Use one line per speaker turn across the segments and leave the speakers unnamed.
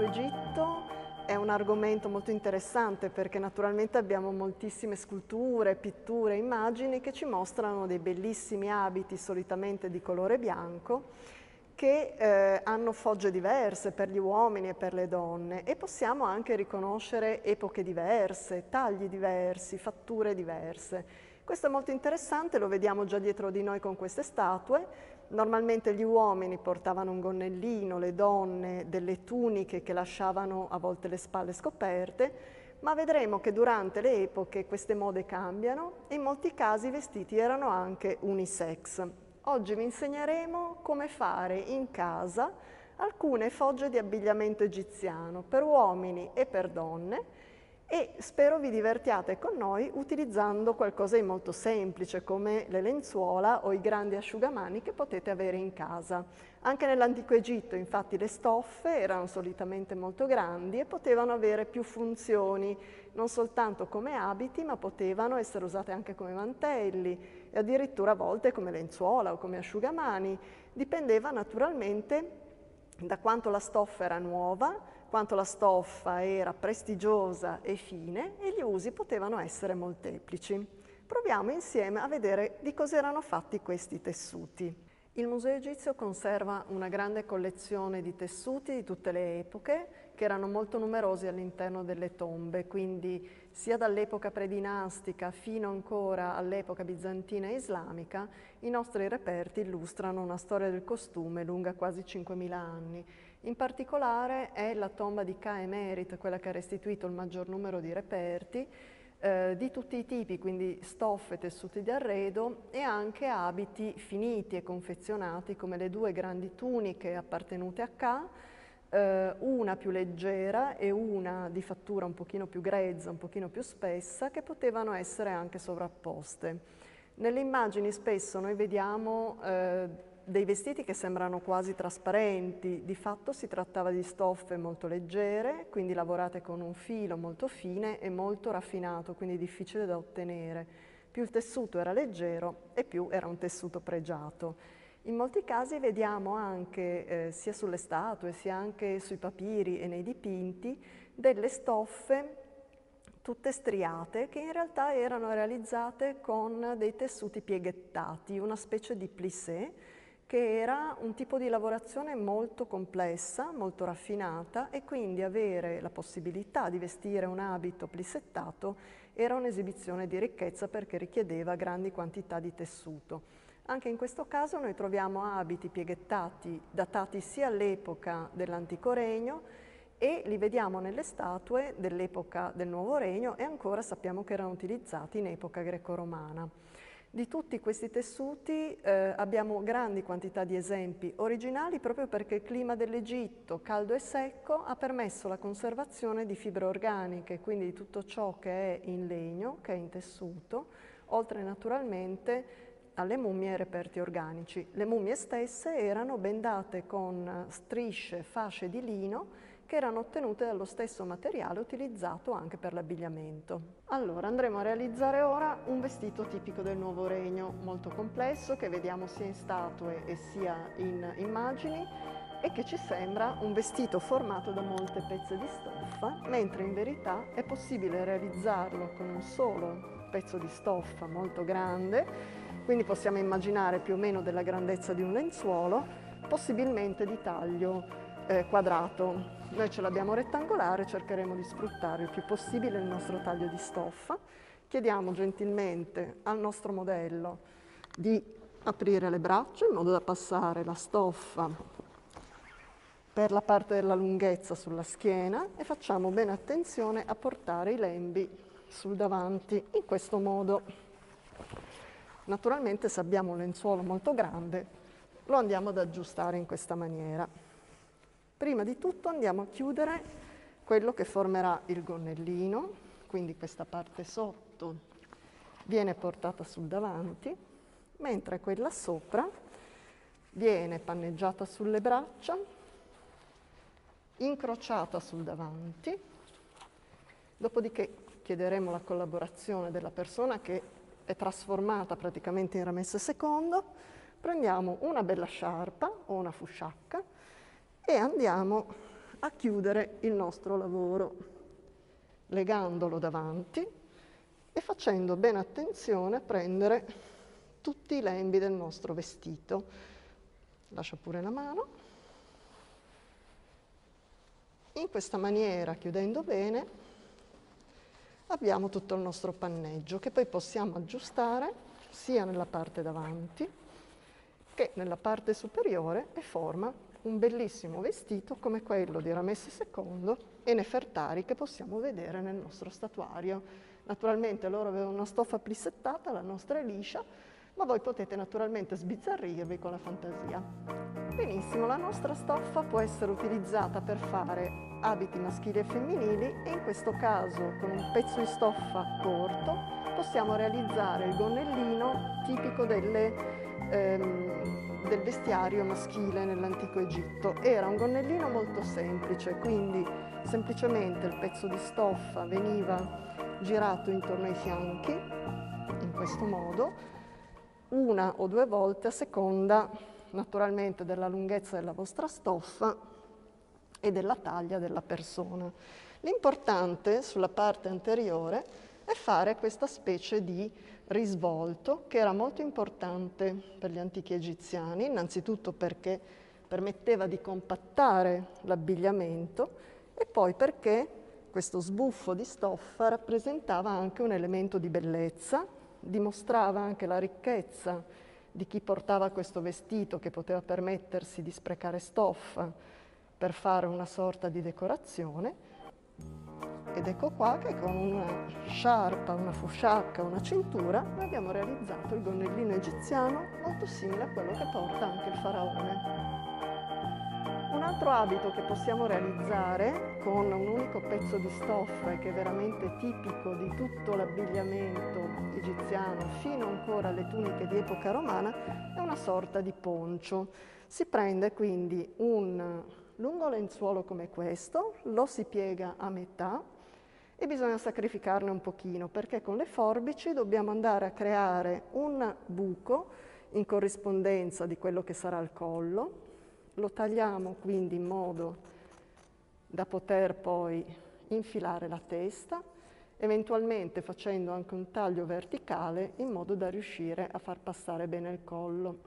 dell'antico Egitto è un argomento molto interessante perché naturalmente abbiamo moltissime sculture, pitture, immagini che ci mostrano dei bellissimi abiti solitamente di colore bianco che eh, hanno fogge diverse per gli uomini e per le donne e possiamo anche riconoscere epoche diverse, tagli diversi, fatture diverse. Questo è molto interessante, lo vediamo già dietro di noi con queste statue, Normalmente gli uomini portavano un gonnellino, le donne delle tuniche che lasciavano a volte le spalle scoperte, ma vedremo che durante le epoche queste mode cambiano e in molti casi i vestiti erano anche unisex. Oggi vi insegneremo come fare in casa alcune fogge di abbigliamento egiziano per uomini e per donne e spero vi divertiate con noi utilizzando qualcosa di molto semplice come le lenzuola o i grandi asciugamani che potete avere in casa. Anche nell'antico Egitto infatti le stoffe erano solitamente molto grandi e potevano avere più funzioni, non soltanto come abiti ma potevano essere usate anche come mantelli e addirittura a volte come lenzuola o come asciugamani. Dipendeva naturalmente da quanto la stoffa era nuova, quanto la stoffa era prestigiosa e fine e gli usi potevano essere molteplici. Proviamo insieme a vedere di cosa erano fatti questi tessuti. Il Museo Egizio conserva una grande collezione di tessuti di tutte le epoche, che erano molto numerosi all'interno delle tombe, quindi sia dall'epoca predinastica fino ancora all'epoca bizantina e islamica, i nostri reperti illustrano una storia del costume lunga quasi 5.000 anni in particolare è la tomba di Ca Emerit, quella che ha restituito il maggior numero di reperti, eh, di tutti i tipi, quindi stoffe, tessuti di arredo e anche abiti finiti e confezionati come le due grandi tuniche appartenute a Ca, eh, una più leggera e una di fattura un pochino più grezza, un pochino più spessa, che potevano essere anche sovrapposte. Nelle immagini spesso noi vediamo eh, dei vestiti che sembrano quasi trasparenti, di fatto si trattava di stoffe molto leggere, quindi lavorate con un filo molto fine e molto raffinato, quindi difficile da ottenere. Più il tessuto era leggero e più era un tessuto pregiato. In molti casi vediamo anche, eh, sia sulle statue sia anche sui papiri e nei dipinti, delle stoffe tutte striate che in realtà erano realizzate con dei tessuti pieghettati, una specie di plissé che era un tipo di lavorazione molto complessa, molto raffinata e quindi avere la possibilità di vestire un abito plissettato era un'esibizione di ricchezza perché richiedeva grandi quantità di tessuto. Anche in questo caso noi troviamo abiti pieghettati datati sia all'epoca dell'Antico Regno e li vediamo nelle statue dell'epoca del Nuovo Regno e ancora sappiamo che erano utilizzati in epoca greco-romana. Di tutti questi tessuti eh, abbiamo grandi quantità di esempi originali proprio perché il clima dell'Egitto, caldo e secco, ha permesso la conservazione di fibre organiche, quindi di tutto ciò che è in legno, che è in tessuto, oltre naturalmente alle mummie e reperti organici. Le mummie stesse erano bendate con strisce, fasce di lino che erano ottenute dallo stesso materiale utilizzato anche per l'abbigliamento. Allora andremo a realizzare ora un vestito tipico del Nuovo Regno, molto complesso, che vediamo sia in statue e sia in immagini e che ci sembra un vestito formato da molte pezze di stoffa, mentre in verità è possibile realizzarlo con un solo pezzo di stoffa molto grande, quindi possiamo immaginare più o meno della grandezza di un lenzuolo, possibilmente di taglio eh, quadrato noi ce l'abbiamo rettangolare, cercheremo di sfruttare il più possibile il nostro taglio di stoffa. Chiediamo gentilmente al nostro modello di aprire le braccia in modo da passare la stoffa per la parte della lunghezza sulla schiena e facciamo bene attenzione a portare i lembi sul davanti in questo modo. Naturalmente se abbiamo un lenzuolo molto grande lo andiamo ad aggiustare in questa maniera. Prima di tutto andiamo a chiudere quello che formerà il gonnellino, quindi questa parte sotto viene portata sul davanti, mentre quella sopra viene panneggiata sulle braccia, incrociata sul davanti, dopodiché chiederemo la collaborazione della persona che è trasformata praticamente in Ramesse II, prendiamo una bella sciarpa o una fusciacca e andiamo a chiudere il nostro lavoro, legandolo davanti e facendo bene attenzione a prendere tutti i lembi del nostro vestito. Lascia pure la mano. In questa maniera, chiudendo bene, abbiamo tutto il nostro panneggio che poi possiamo aggiustare sia nella parte davanti che nella parte superiore e forma un bellissimo vestito come quello di Ramesse II e Nefertari che possiamo vedere nel nostro statuario. Naturalmente loro avevano una stoffa plissettata, la nostra è liscia, ma voi potete naturalmente sbizzarrirvi con la fantasia. Benissimo, la nostra stoffa può essere utilizzata per fare abiti maschili e femminili e in questo caso con un pezzo di stoffa corto possiamo realizzare il gonnellino tipico delle, ehm, del vestiario maschile nell'antico Egitto. Era un gonnellino molto semplice, quindi semplicemente il pezzo di stoffa veniva girato intorno ai fianchi, in questo modo, una o due volte a seconda naturalmente della lunghezza della vostra stoffa e della taglia della persona. L'importante sulla parte anteriore è fare questa specie di risvolto che era molto importante per gli antichi egiziani, innanzitutto perché permetteva di compattare l'abbigliamento e poi perché questo sbuffo di stoffa rappresentava anche un elemento di bellezza, dimostrava anche la ricchezza di chi portava questo vestito che poteva permettersi di sprecare stoffa per fare una sorta di decorazione. Ed ecco qua che con una sciarpa, una fusciacca, una cintura abbiamo realizzato il gonnellino egiziano molto simile a quello che porta anche il faraone. Un altro abito che possiamo realizzare con un unico pezzo di stoffa e che è veramente tipico di tutto l'abbigliamento egiziano fino ancora alle tuniche di epoca romana è una sorta di poncio. Si prende quindi un lungo lenzuolo come questo, lo si piega a metà e bisogna sacrificarne un pochino perché con le forbici dobbiamo andare a creare un buco in corrispondenza di quello che sarà il collo lo tagliamo quindi in modo da poter poi infilare la testa, eventualmente facendo anche un taglio verticale in modo da riuscire a far passare bene il collo,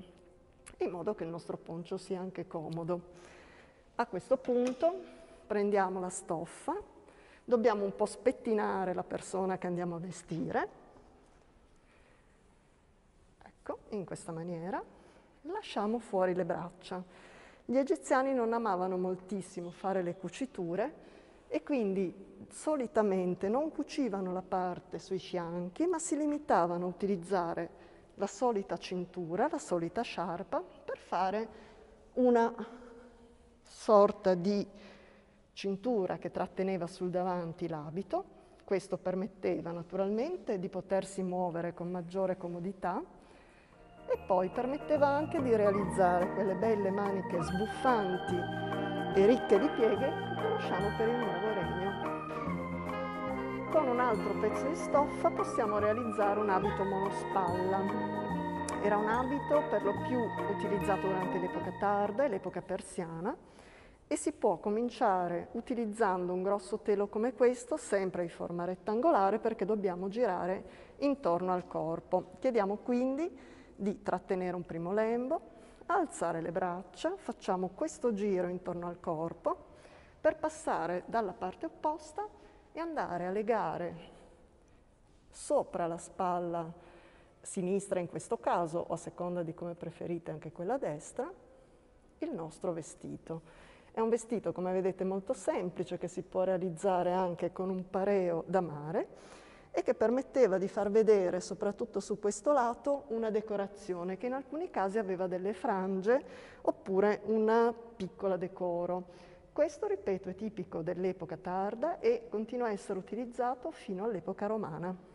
in modo che il nostro poncio sia anche comodo. A questo punto prendiamo la stoffa, dobbiamo un po' spettinare la persona che andiamo a vestire, ecco, in questa maniera, lasciamo fuori le braccia. Gli egiziani non amavano moltissimo fare le cuciture e quindi solitamente non cucivano la parte sui fianchi, ma si limitavano a utilizzare la solita cintura, la solita sciarpa, per fare una sorta di cintura che tratteneva sul davanti l'abito. Questo permetteva naturalmente di potersi muovere con maggiore comodità e poi permetteva anche di realizzare quelle belle maniche sbuffanti e ricche di pieghe che conosciamo per il nuovo regno. Con un altro pezzo di stoffa possiamo realizzare un abito monospalla. Era un abito per lo più utilizzato durante l'epoca tarda e l'epoca persiana e si può cominciare utilizzando un grosso telo come questo, sempre in forma rettangolare perché dobbiamo girare intorno al corpo. Chiediamo quindi di trattenere un primo lembo, alzare le braccia, facciamo questo giro intorno al corpo per passare dalla parte opposta e andare a legare sopra la spalla sinistra in questo caso, o a seconda di come preferite anche quella destra, il nostro vestito. È un vestito, come vedete, molto semplice che si può realizzare anche con un pareo da mare e che permetteva di far vedere, soprattutto su questo lato, una decorazione che in alcuni casi aveva delle frange oppure una piccola decoro. Questo, ripeto, è tipico dell'epoca tarda e continua a essere utilizzato fino all'epoca romana.